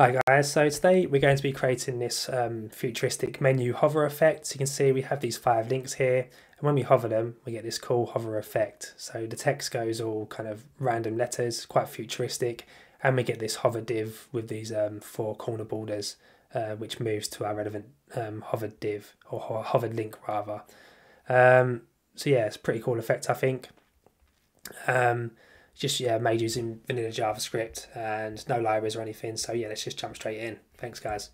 Hi guys, so today we're going to be creating this um, futuristic menu hover effect. So you can see we have these five links here and when we hover them we get this cool hover effect. So the text goes all kind of random letters, quite futuristic and we get this hover div with these um, four corner borders uh, which moves to our relevant um, hovered div or hovered link rather. Um, so yeah, it's pretty cool effect I think. Just yeah made using vanilla JavaScript and no libraries or anything. So yeah, let's just jump straight in. Thanks, guys.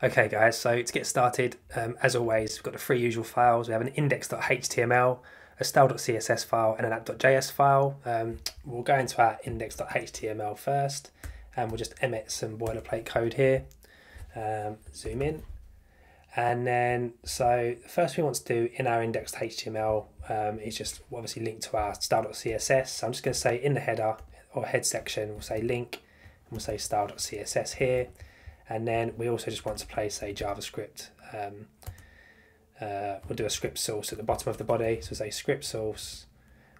Okay, guys. So to get started, um, as always, we've got the three usual files. We have an index.html, a style.css file, and an app.js file. Um, we'll go into our index.html first, and we'll just emit some boilerplate code here. Um, zoom in. And then, so the first thing we want to do in our index.html um, is just obviously linked to our style.css. So I'm just going to say in the header or head section, we'll say link and we'll say style.css here. And then we also just want to place a JavaScript. Um, uh, we'll do a script source at the bottom of the body. So say script source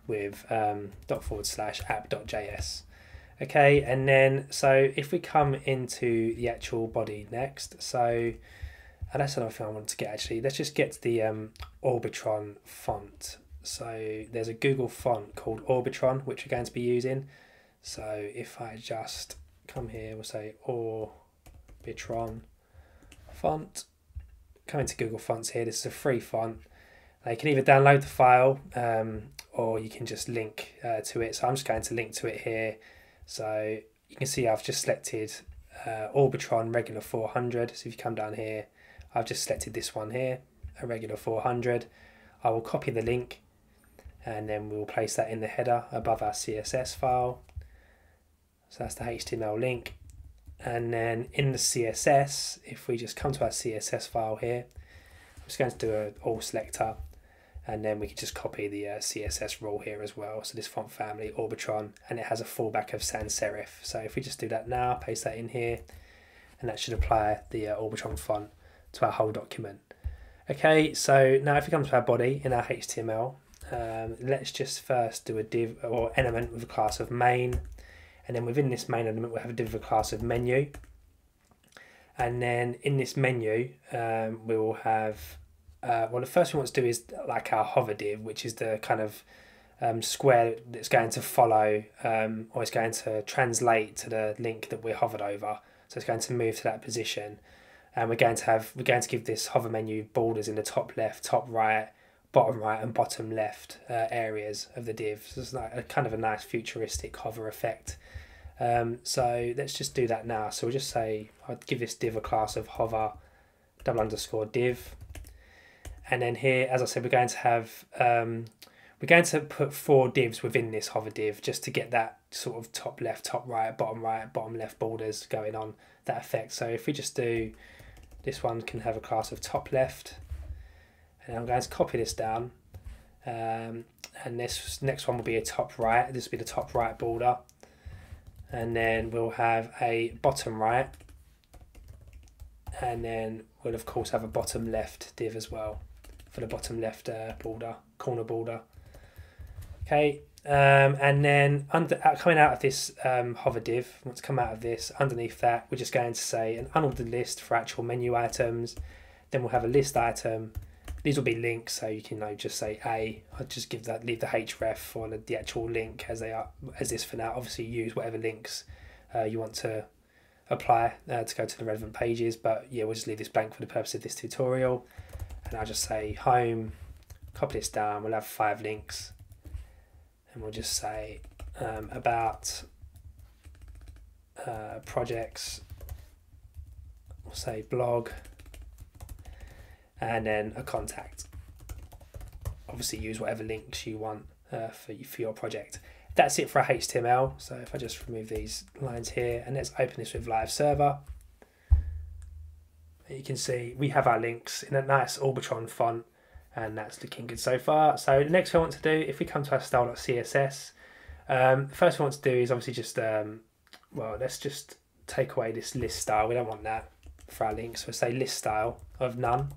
with um, dot forward slash app.js. Okay, and then so if we come into the actual body next, so and that's another thing I want to get actually. Let's just get the um, Orbitron font. So there's a Google font called Orbitron, which we're going to be using. So if I just come here, we'll say Orbitron font. Come into Google Fonts here. This is a free font. Now you can either download the file um, or you can just link uh, to it. So I'm just going to link to it here. So you can see I've just selected uh, Orbitron regular 400. So if you come down here, I've just selected this one here, a regular 400. I will copy the link and then we'll place that in the header above our CSS file. So that's the HTML link. And then in the CSS, if we just come to our CSS file here, I'm just going to do an all selector and then we can just copy the uh, CSS rule here as well. So this font family, Orbitron, and it has a fallback of sans serif. So if we just do that now, paste that in here, and that should apply the uh, Orbitron font to our whole document. Okay, so now if we come to our body in our HTML, um, let's just first do a div or element with a class of main, and then within this main element we'll have a div with a class of menu. And then in this menu, um, we will have, uh, well, the first thing we want to do is like our hover div, which is the kind of um, square that's going to follow um, or it's going to translate to the link that we're hovered over. So it's going to move to that position and we're going to have we're going to give this hover menu borders in the top left, top right, bottom right, and bottom left uh, areas of the div. So it's like a kind of a nice futuristic hover effect. Um, so let's just do that now. So we'll just say I'd give this div a class of hover double underscore div, and then here, as I said, we're going to have um, we're going to put four divs within this hover div just to get that sort of top left, top right, bottom right, bottom left borders going on that effect. So if we just do this one can have a class of top left. And I'm going to copy this down. Um, and this next one will be a top right. This will be the top right border. And then we'll have a bottom right. And then we'll of course have a bottom left div as well for the bottom left uh, border, corner border. Okay, um, and then under uh, coming out of this um, hover div, once come out of this, underneath that, we're just going to say an unordered list for actual menu items. Then we'll have a list item. These will be links, so you can know, just say A. I'll just give that leave the href for the, the actual link as they are as this for now. Obviously, use whatever links uh, you want to apply uh, to go to the relevant pages. But yeah, we'll just leave this blank for the purpose of this tutorial. And I'll just say home. Copy this down. We'll have five links and we'll just say um, about uh, projects, we'll say blog, and then a contact. Obviously, use whatever links you want uh, for, for your project. That's it for HTML. So if I just remove these lines here and let's open this with Live Server. You can see we have our links in a nice Orbitron font and that's looking good so far. So the next thing I want to do, if we come to our style.css, um, the first thing I want to do is obviously just, um, well, let's just take away this list style. We don't want that for our links. We'll say list style of none.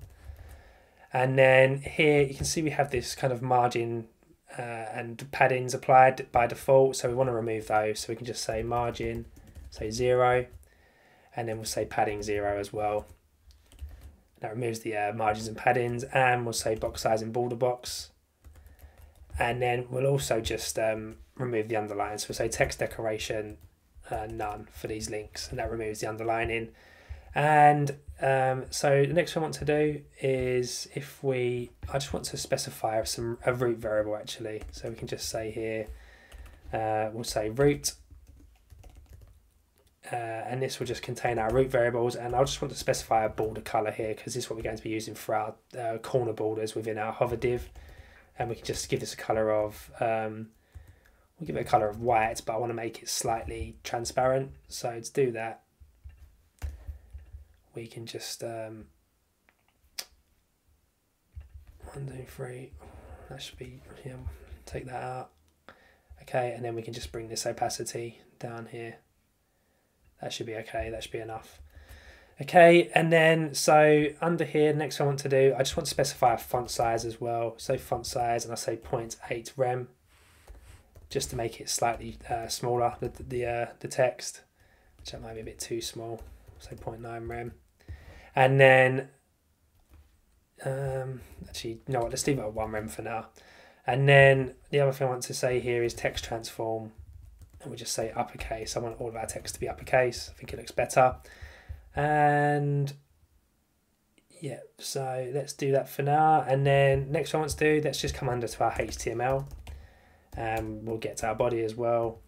And then here you can see we have this kind of margin uh, and paddings applied by default. So we want to remove those. So we can just say margin, say zero. and then we'll say padding zero as well. That removes the uh, margins and paddings, and we'll say box size and border box. And then we'll also just um, remove the underline. So we'll say text decoration uh, none for these links, and that removes the underlining. And um, so the next thing I want to do is if we, I just want to specify some a root variable actually. So we can just say here, uh, we'll say root, uh, and this will just contain our root variables. And I'll just want to specify a border color here because this is what we're going to be using for our uh, corner borders within our hover div. And we can just give this a color of, um, we'll give it a color of white, but I want to make it slightly transparent. So to do that, we can just um, one, two, three. That should be yeah. Take that out. Okay, and then we can just bring this opacity down here. That should be okay. That should be enough. Okay, and then so under here, next I want to do, I just want to specify a font size as well. So font size, and I say 0.8 rem, just to make it slightly uh, smaller, the the, uh, the text, which that might be a bit too small. So 0.9 rem. And then, um, actually, what, let's leave it at one rem for now. And then the other thing I want to say here is text transform. And we'll just say uppercase. I want all of our text to be uppercase. I think it looks better. And yeah, so let's do that for now. And then next one I want to do, let's just come under to our HTML. And um, we'll get to our body as well.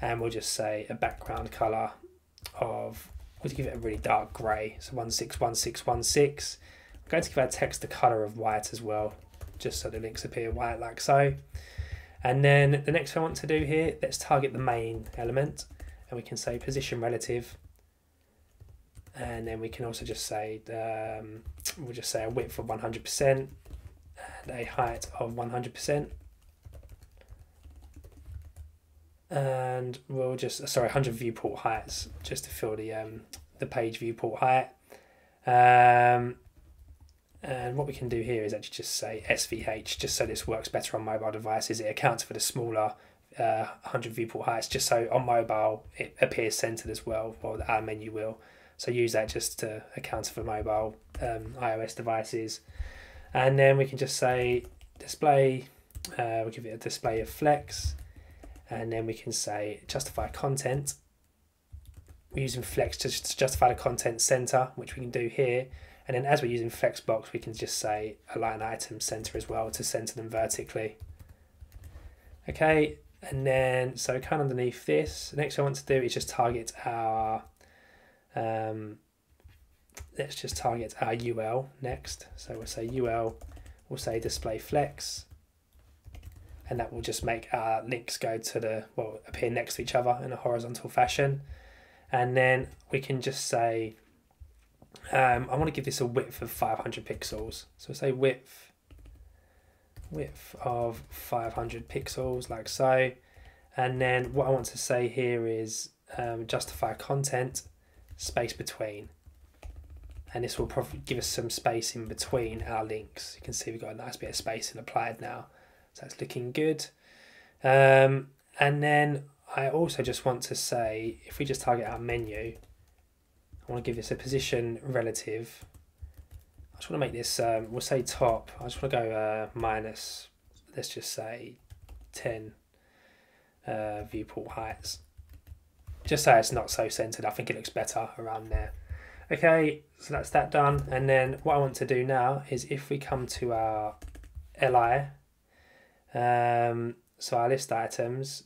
And we'll just say a background color of We'll give it a really dark grey, so 161616. I'm going to give our text the colour of white as well, just so the links appear white like so. And then the next thing I want to do here, let's target the main element, and we can say position relative. And then we can also just say, um, we'll just say a width of 100% and a height of 100%. and we'll just sorry 100 viewport heights just to fill the um, the page viewport height um, and what we can do here is actually just say SVH just so this works better on mobile devices it accounts for the smaller uh, 100 viewport heights just so on mobile it appears centered as well or our menu will so use that just to account for mobile um, iOS devices and then we can just say display uh, we'll give it a display of flex and then we can say justify content. We're using flex to justify the content center, which we can do here. And then as we're using flexbox, we can just say align item center as well to center them vertically. Okay, and then so kind of underneath this, next I want to do is just target our, um, let's just target our UL next. So we'll say UL, we'll say display flex, and that will just make our links go to the well appear next to each other in a horizontal fashion and then we can just say um, I want to give this a width of 500 pixels. So say width width of 500 pixels like so. And then what I want to say here is um, justify content space between. And this will probably give us some space in between our links. You can see we've got a nice bit of spacing applied now. So that's looking good. Um, and then I also just want to say, if we just target our menu, I want to give this a position relative. I just want to make this, um, we'll say top. I just want to go uh, minus, let's just say 10 uh, viewport heights. Just so it's not so centered, I think it looks better around there. Okay, so that's that done. And then what I want to do now is if we come to our LI um, so our list items,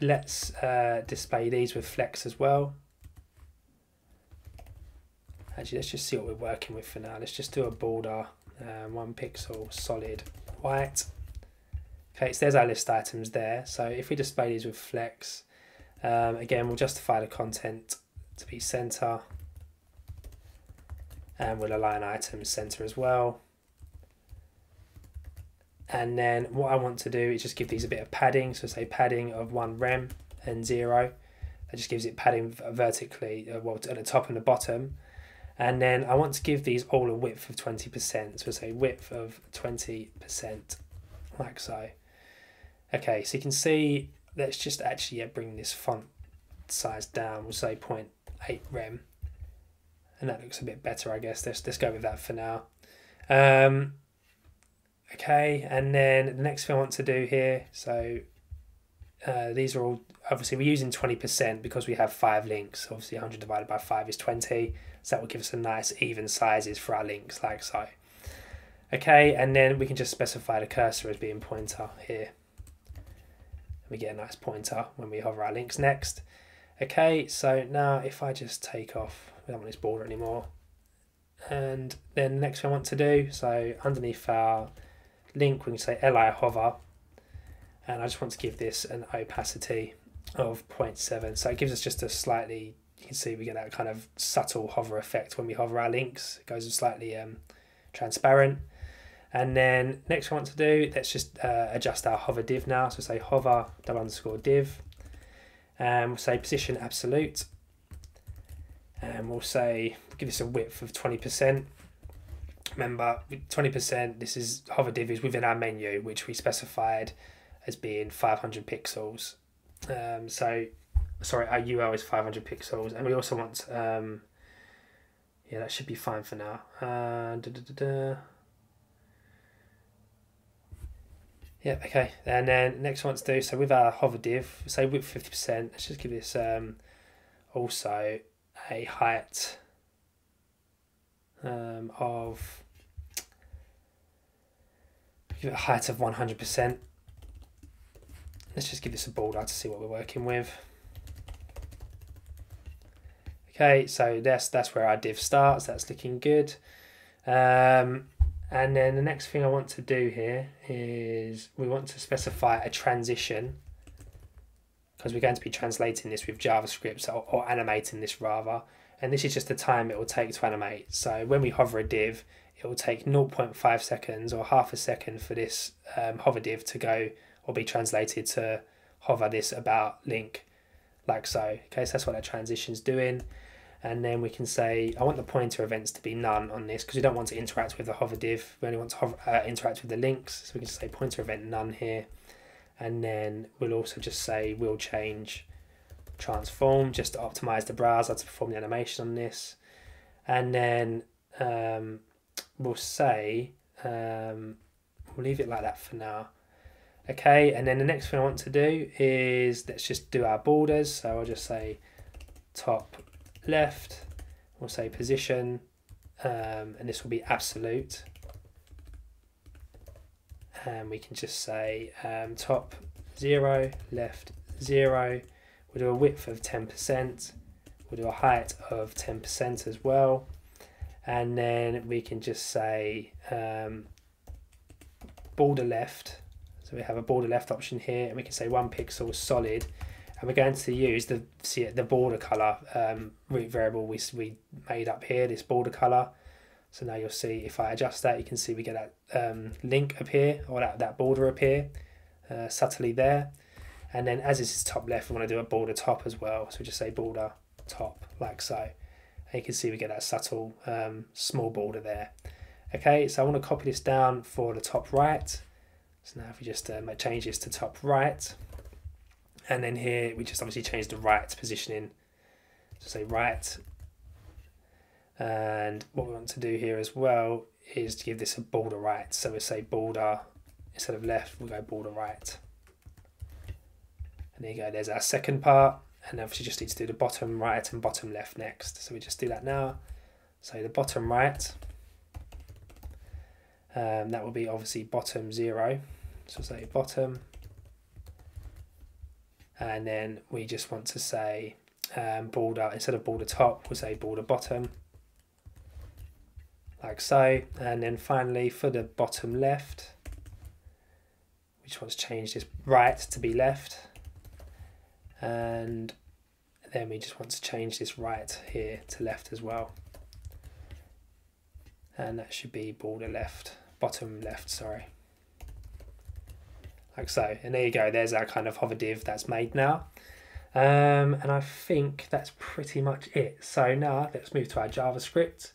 let's uh, display these with flex as well. Actually, let's just see what we're working with for now. Let's just do a border, um, one pixel, solid, white. Okay, so there's our list items there. So if we display these with flex, um, again, we'll justify the content to be center. And we'll align items center as well. And then what I want to do is just give these a bit of padding. So say padding of one rem and zero. That just gives it padding vertically, uh, well, at the top and the bottom. And then I want to give these all a width of 20%. So say width of 20%, like so. Okay, so you can see, let's just actually yeah, bring this font size down. We'll say 0.8 rem. and that looks a bit better, I guess. Let's, let's go with that for now. Um, okay, and then the next thing I want to do here, so uh, these are all, obviously we're using 20% because we have five links. Obviously 100 divided by 5 is 20, so that will give us a nice even sizes for our links like so. Okay, and then we can just specify the cursor as being pointer here. We get a nice pointer when we hover our links next. Okay, so now if I just take off, we don't want this border anymore. And then the next thing I want to do, so underneath our link, we can say li hover. And I just want to give this an opacity of 0.7. So it gives us just a slightly, you can see we get that kind of subtle hover effect when we hover our links. It goes slightly um, transparent. And then next we want to do, let's just uh, adjust our hover div now. So say hover double underscore div and we'll say position absolute and we'll say give this a width of 20% remember 20% this is hover div is within our menu which we specified as being 500 pixels um, so sorry our UL is 500 pixels and we also want um, yeah that should be fine for now uh, da, da, da, Yeah, okay. And then next one to do, so with our hover div, say width 50%, let's just give this um, also a height um, of, give it a height of 100%. Let's just give this a border to see what we're working with. Okay, so that's that's where our div starts. That's looking good. Um, and then the next thing I want to do here is we want to specify a transition because we're going to be translating this with JavaScript or, or animating this rather. And this is just the time it will take to animate. So when we hover a div, it will take 0.5 seconds or half a second for this um, hover div to go or be translated to hover this about link like so. Okay, so that's what that transition is doing and then we can say I want the pointer events to be none on this because we don't want to interact with the hover div. We only want to hover, uh, interact with the links. So we can just say pointer event none here. And then we'll also just say we'll change transform just to optimize the browser to perform the animation on this. And then um, we'll say um, we'll leave it like that for now. Okay and then the next thing I want to do is let's just do our borders. So I'll just say top left, we'll say position, um, and this will be absolute. And we can just say um, top 0, left 0. We'll do a width of 10%. We'll do a height of 10% as well. And then we can just say um, border left. So we have a border left option here, and we can say one pixel solid and we're going to use the see the border color um, root variable we, we made up here this border color so now you'll see if I adjust that you can see we get that um, link appear or that, that border appear uh, subtly there. And then as this is top left we want to do a border top as well. So we just say border top like so. And you can see we get that subtle um, small border there. Okay so I want to copy this down for the top right. So now if we just uh, change this to top right and then here we just obviously change the right positioning. So say right. And what we want to do here as well is to give this a border right. So we say border instead of left we go border right. And there you go there's our second part. And obviously just need to do the bottom right and bottom left next. So we just do that now. So the bottom right um, that will be obviously bottom zero. So say bottom and then we just want to say um, border instead of border top we'll say border bottom. Like so. And then finally for the bottom left we just want to change this right to be left. And then we just want to change this right here to left as well. And that should be border left bottom left sorry like so. And there you go, there's our kind of hover div that's made now. Um, and I think that's pretty much it. So now let's move to our JavaScript.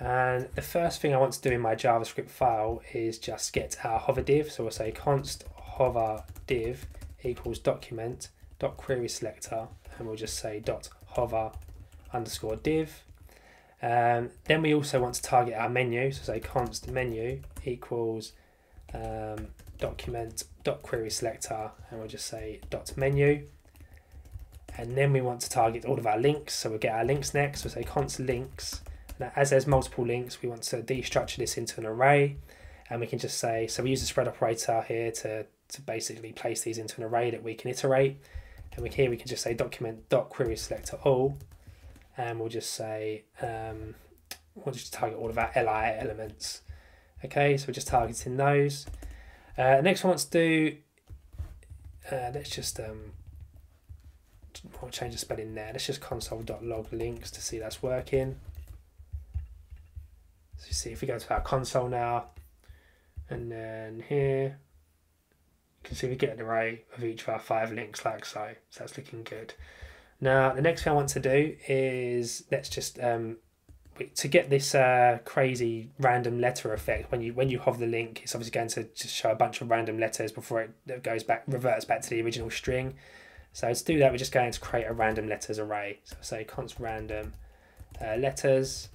And the first thing I want to do in my JavaScript file is just get our hover div. So we'll say const hover div equals document dot query selector and we'll just say dot hover underscore div Um, then we also want to target our menu. So say const menu equals um, document dot query selector, and we'll just say dot menu. And then we want to target all of our links. So we'll get our links next. We'll say const links. Now, as there's multiple links, we want to destructure this into an array. And we can just say, so we use the spread operator here to, to basically place these into an array that we can iterate. And we, here we can just say document dot query selector all and we'll just say um, we'll just target all of our li elements okay so we're just targeting those uh, next one to do uh, let's just um, I'll change the spelling there. Let's just console.log links to see that's working. So you see if we go to our console now and then here you can see we get an array of each of our five links like so. So that's looking good. Now, the next thing I want to do is let's just um, to get this uh, crazy random letter effect. When you when you hover the link, it's obviously going to just show a bunch of random letters before it goes back reverts back to the original string. So to do that, we're just going to create a random letters array. So say const random uh, letters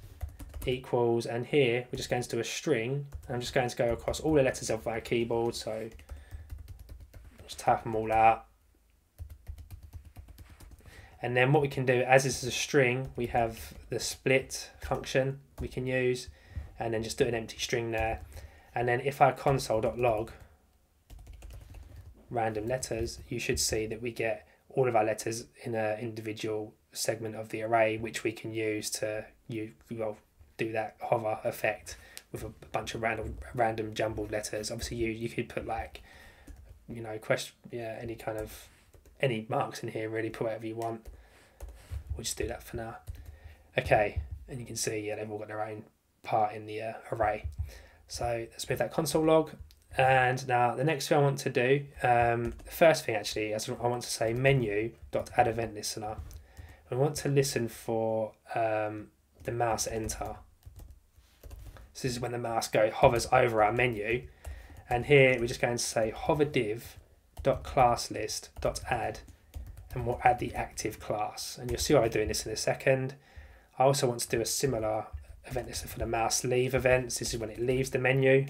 equals, and here we're just going to do a string. I'm just going to go across all the letters of our keyboard. So just type them all out and then what we can do, as this is a string, we have the split function we can use, and then just do an empty string there. And then if our console.log random letters, you should see that we get all of our letters in an individual segment of the array, which we can use to you well do that hover effect with a bunch of random random jumbled letters. Obviously, you you could put like you know question yeah any kind of any marks in here really put whatever you want we'll just do that for now. Okay, and you can see, yeah, they've all got their own part in the uh, array. So let's move that console log. And now the next thing I want to do, um, the first thing actually, is I want to say menu dot add event listener. I want to listen for um, the mouse enter. So this is when the mouse go hovers over our menu. And here we're just going to say hover div dot class list dot add and we'll add the active class. And you'll see why I'm doing this in a second. I also want to do a similar event list for the mouse leave events. This is when it leaves the menu.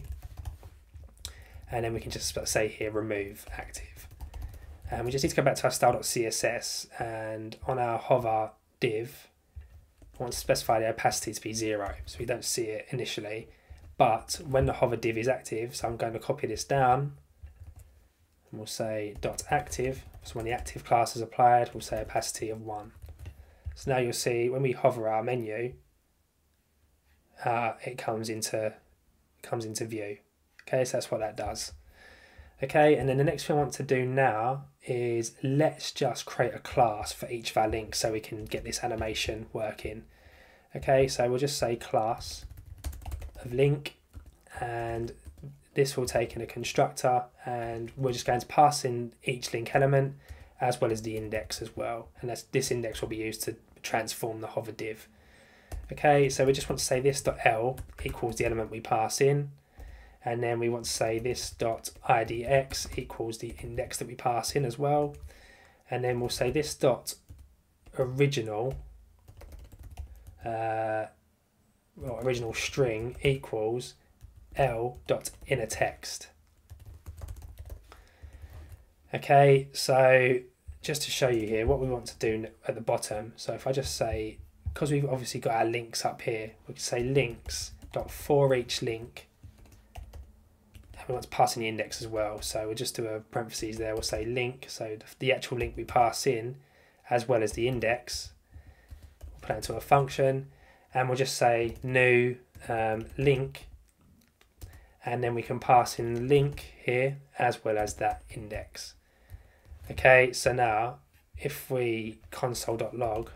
And then we can just say here, remove active. And we just need to go back to our style.css and on our hover div, I want to specify the opacity to be zero. So we don't see it initially. But when the hover div is active, so I'm going to copy this down and we'll say dot active. So when the active class is applied, we'll say opacity of one. So now you'll see when we hover our menu, uh, it comes into comes into view. Okay, so that's what that does. Okay, and then the next thing I want to do now is let's just create a class for each of our links so we can get this animation working. Okay, so we'll just say class of link and this will take in a constructor and we're just going to pass in each link element as well as the index as well. And that's, this index will be used to transform the hover div. Okay, so we just want to say this dot L equals the element we pass in. And then we want to say this dot IDX equals the index that we pass in as well. And then we'll say this dot original uh, well, original string equals L dot inner text. Okay, so just to show you here what we want to do at the bottom. So if I just say, because we've obviously got our links up here, we can say links dot for each link. And we want to pass in the index as well. So we'll just do a parentheses there. We'll say link. So the actual link we pass in as well as the index. We'll put it into a function and we'll just say new um, link and then we can pass in the link here as well as that index. Okay, so now if we console.log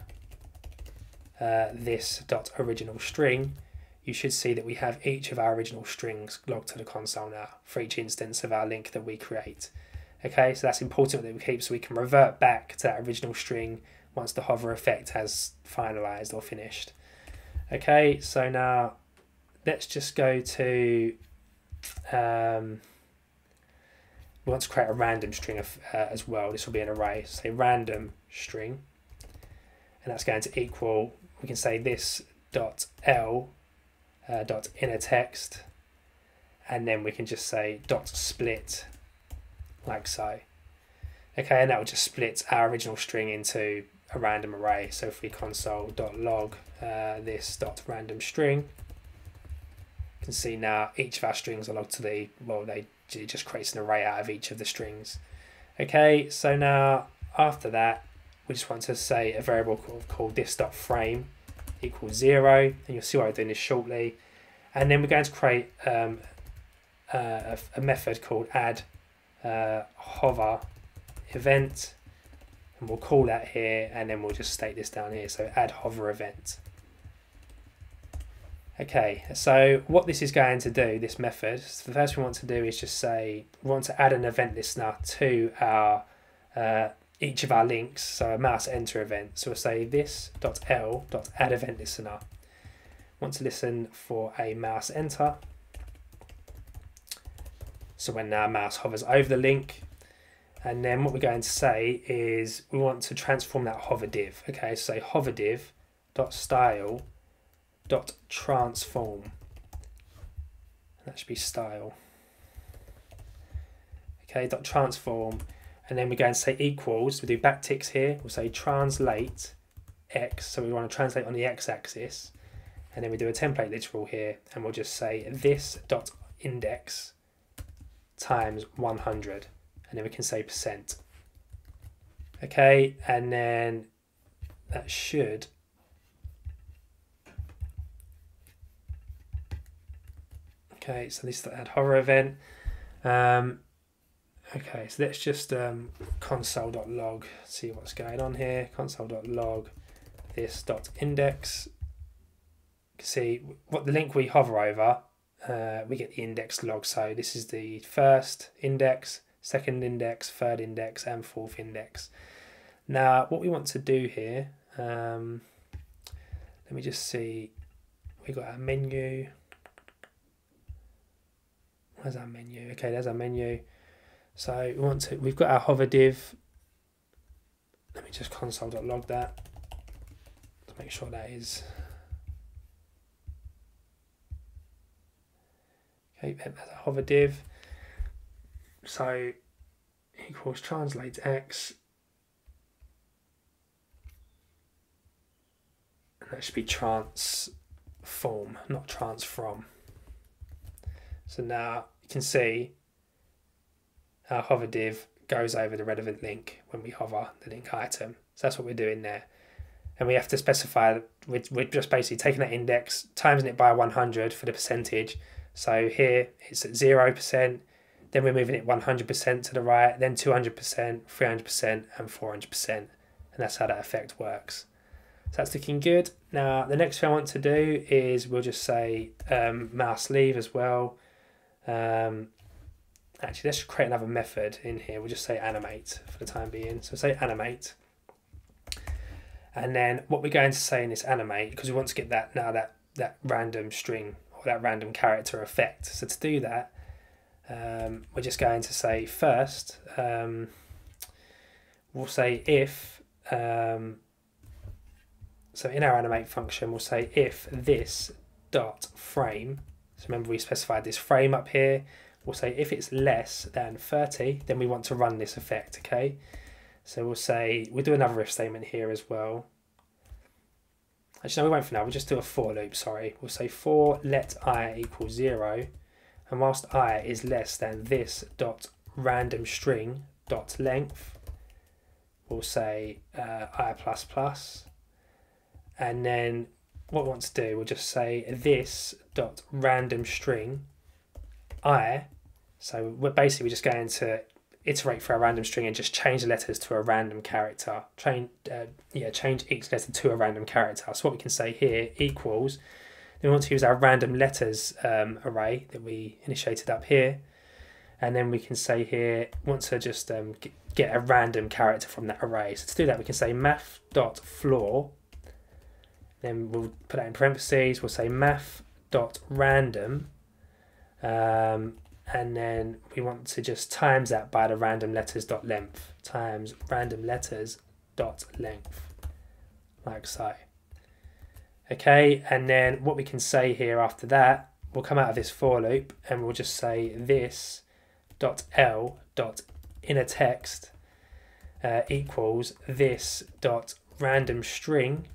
uh, this dot original string, you should see that we have each of our original strings logged to the console now for each instance of our link that we create. Okay, so that's important that we keep so we can revert back to that original string once the hover effect has finalized or finished. Okay, so now let's just go to um, we want to create a random string of, uh, as well. This will be an array. Say random string, and that's going to equal. We can say this dot l uh, dot inner text and then we can just say dot split like so okay and that will just split our original string into a random array so if we console dot log uh, this dot random string can see now each of our strings are logged to the well they just creates an array out of each of the strings. Okay so now after that we just want to say a variable called, called this dot frame equals zero and you'll see what I'm doing this shortly. And then we're going to create um, uh, a, a, method called add uh, hover event. And we'll call that here and then we'll just state this down here. So add hover event okay so what this is going to do this method the first we want to do is just say we want to add an event listener to our uh, each of our links. So a mouse enter event. So we'll say this dot l dot add event listener. Want to listen for a mouse enter. So when our mouse hovers over the link. And then what we're going to say is we want to transform that hover div. Okay, so hover div dot style dot transform. That should be style. Okay, dot transform, and then we're going to say equals. We do backticks here. We'll say translate x. So we want to translate on the x-axis, and then we do a template literal here, and we'll just say this dot index times 100 and then we can say percent. Okay, and then that should Okay, so this is the hover event. Um, okay, so let's just um, console.log, see what's going on here. Console.log this dot index. See what the link we hover over, uh, we get the index log. So this is the first index, second index, third index, and fourth index. Now, what we want to do here, um, let me just see, we got our menu. Where's our menu? Okay, there's our menu. So we want to, we've got our hover div. Let me just console.log that to make sure that is. Okay, there's a hover div. So equals translate x. And that should be transform, not transform. So now you can see our hover div goes over the relevant link when we hover the link item. So that's what we're doing there. And we have to specify, we're, we're just basically taking that index, timesing it by 100 for the percentage. So here it's at 0%, then we're moving it 100% to the right, then 200%, 300%, and 400%. And that's how that effect works. So that's looking good. Now, the next thing I want to do is we'll just say um, mouse leave as well. Um, actually, let's create another method in here. We'll just say animate for the time being. So say animate. And then what we're going to say in this animate, because we want to get that now that, that random string or that random character effect. So to do that, um, we're just going to say first, um, we'll say if, um, so in our animate function, we'll say if this dot frame, so remember we specified this frame up here, we'll say if it's less than 30, then we want to run this effect, okay? So we'll say, we'll do another if statement here as well. Actually, no, we won't for now. We'll just do a for loop, sorry. We'll say for let i equal 0, and whilst i is less than this dot random string dot length we'll say uh, i plus plus and then what we want to do we'll just say this dot random string i so we're basically we're just going to iterate for a random string and just change the letters to a random character change uh, yeah change each letter to a random character so what we can say here equals then we want to use our random letters um, array that we initiated up here. And then we can say here, want to just um, get a random character from that array. So to do that, we can say math.floor. Then we'll put that in parentheses. We'll say math math.random. Um, and then we want to just times that by the random letters dot length times random letters dot length like so Okay, and then what we can say here after that, we'll come out of this for loop and we'll just say this dot L dot inner text uh, equals this dot random string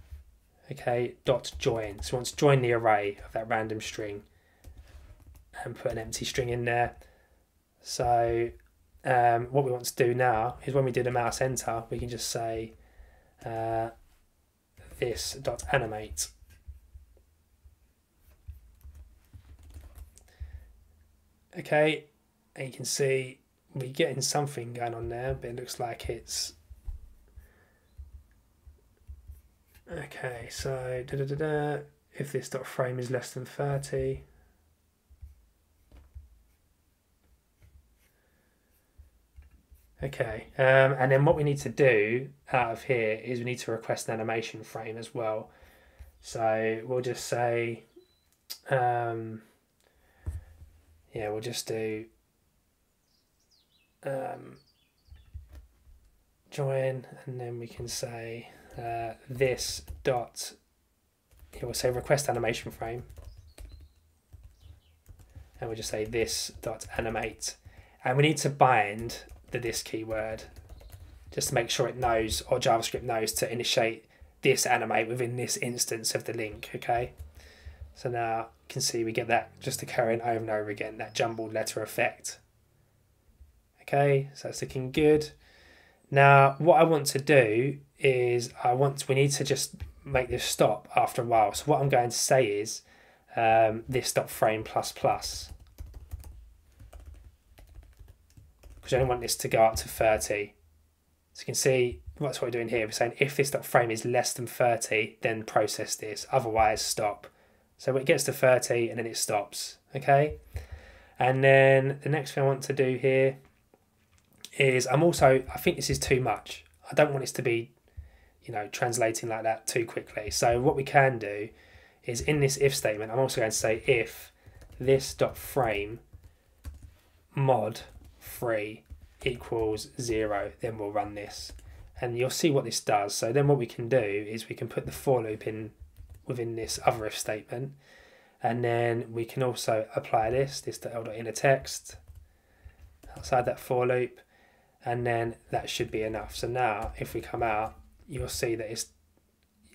okay dot join. So once join the array of that random string and put an empty string in there. So um, what we want to do now is when we do the mouse enter we can just say uh, this dot animate. Okay and you can see we're getting something going on there but it looks like it's okay so da, da, da, if this dot frame is less than 30 Okay, um, and then what we need to do out of here is we need to request an animation frame as well. So we'll just say, um, yeah, we'll just do um, join, and then we can say uh, this dot, yeah, we'll say request animation frame, and we'll just say this dot animate, and we need to bind the this keyword just to make sure it knows or JavaScript knows to initiate this animate within this instance of the link okay? So now you can see we get that just occurring over and over again that jumbled letter effect. Okay so it's looking good now what I want to do is I want we need to just make this stop after a while so what I'm going to say is um, this dot frame plus plus because I only want this to go up to 30. So you can see that's what we're doing here. We're saying if this dot frame is less than 30, then process this, otherwise stop. So it gets to 30 and then it stops, okay? And then the next thing I want to do here is I'm also, I think this is too much. I don't want this to be, you know, translating like that too quickly. So what we can do is in this if statement, I'm also going to say if this dot frame mod 3 equals 0, then we'll run this. And you'll see what this does. So then what we can do is we can put the for loop in within this other if statement. And then we can also apply this, this to L inner text outside that for loop. And then that should be enough. So now if we come out, you'll see that it's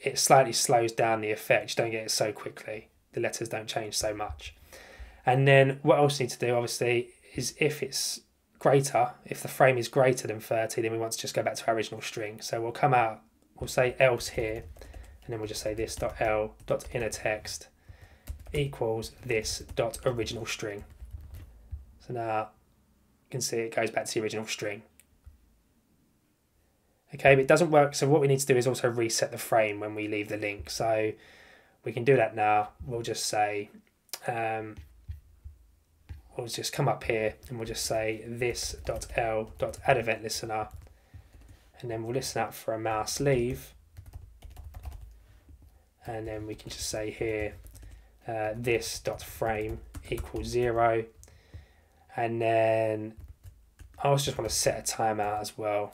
it slightly slows down the effect. You don't get it so quickly. The letters don't change so much. And then what else you need to do, obviously, is if it's greater, if the frame is greater than 30, then we want to just go back to our original string. So we'll come out, we'll say else here, and then we'll just say this dot l dot inner text equals this dot original string. So now you can see it goes back to the original string. Okay, but it doesn't work. So what we need to do is also reset the frame when we leave the link. So we can do that now. We'll just say um, we'll just come up here and we'll just say this dot l dot add event listener and then we'll listen out for a mouse leave and then we can just say here uh, this dot frame equals zero and then I also just want to set a timeout as well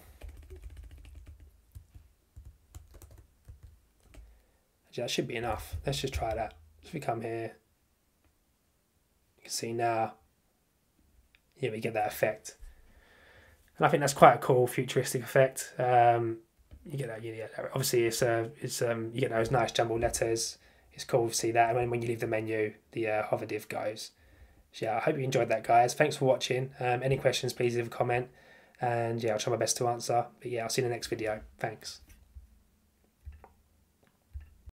that should be enough let's just try that if we come here you can see now yeah, we get that effect. And I think that's quite a cool futuristic effect. Um, you get that, you get that. Obviously, it's uh, it's um, you get those nice jumbled letters. It's cool to see that. And when, when you leave the menu, the uh, hover div goes. So yeah, I hope you enjoyed that, guys. Thanks for watching. Um, any questions, please leave a comment. And yeah, I'll try my best to answer. But yeah, I'll see you in the next video. Thanks.